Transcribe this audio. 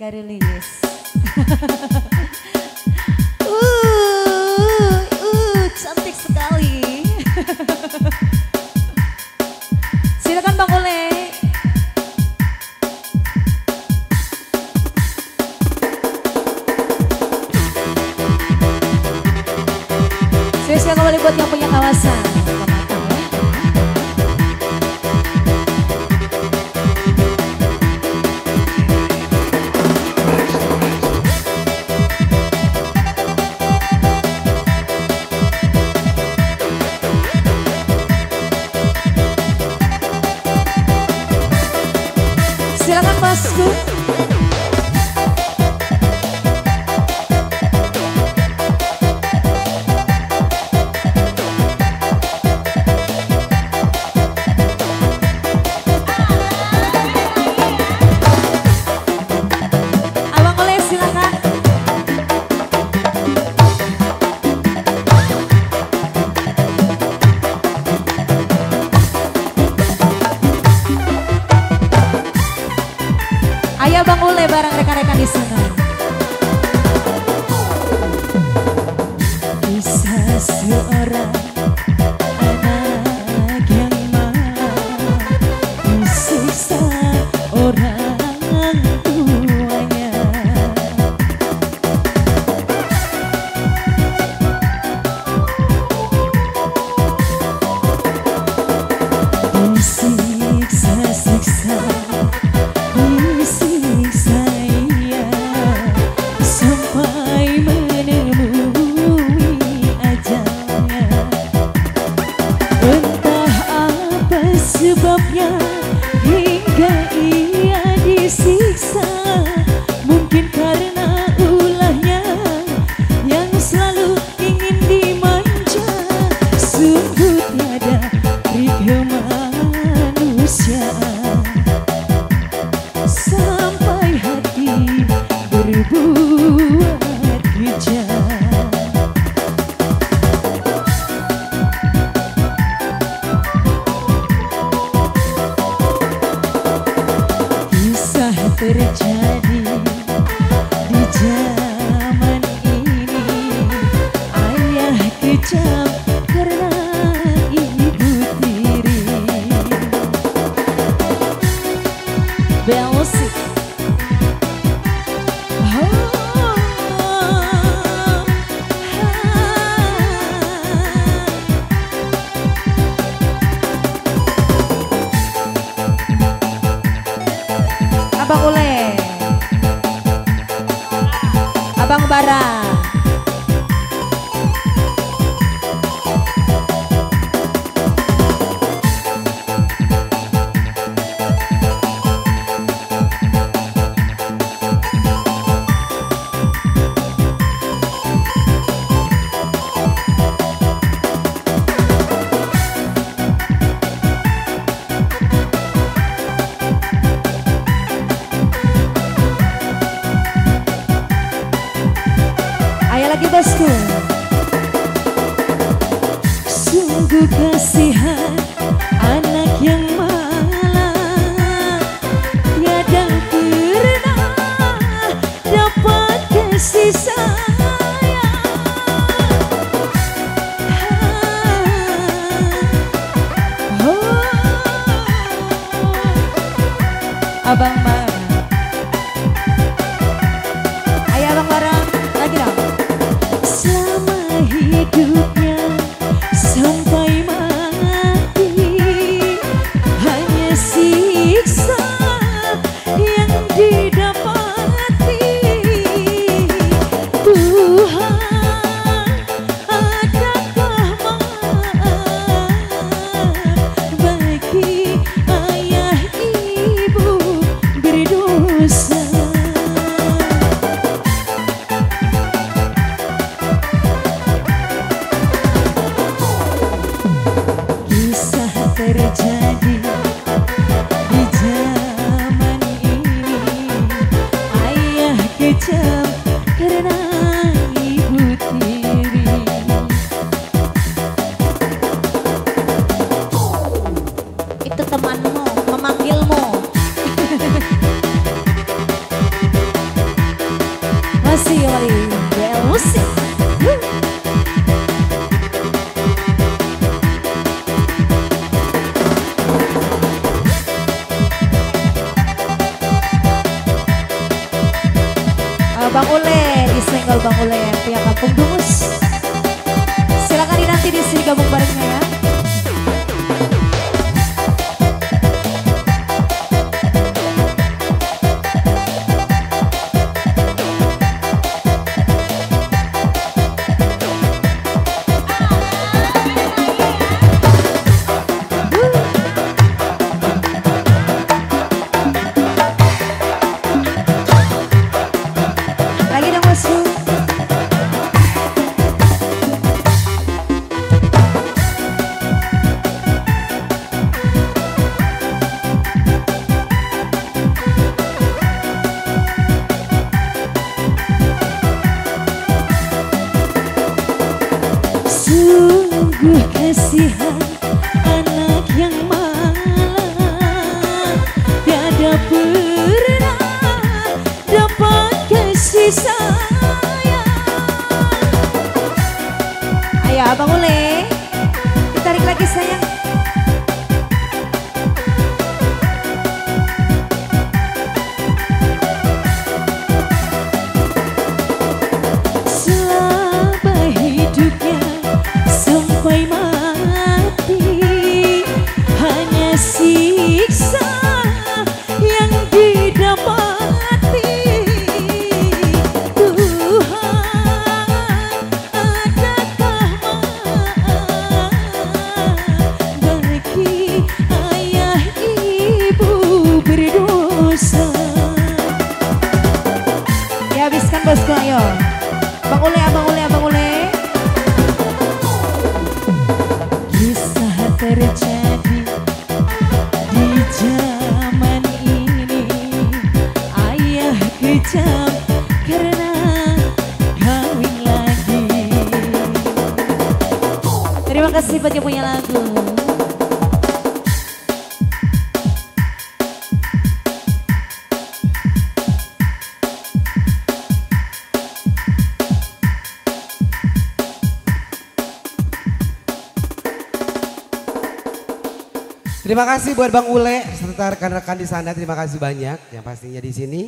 Garulis. uh, uh, cantik sekali. Silakan Bang Ole. Spesial kembali buat yang punya kawasan. Silakan Ayo Bang Ule bareng rekan-rekan di sana. Kisah seorang Kisah Sungguh kasihan anak yang malang. Sayang. Oh, Abang terjadi Bang Ule yang punya kampung Sungguh kasihan anak yang malang. Tiada pernah dapat kasih sayang Ayo Abang Ule, ditarik lagi sayang. Bosku ayo. Bang Ule, Abang Ule, Abang Ule. Kisah terjadi di zaman ini Ayah kejam karena kawin lagi Terima kasih buat yang punya lagu. Terima kasih buat Bang Ule serta rekan-rekan di sana. Terima kasih banyak yang pastinya di sini.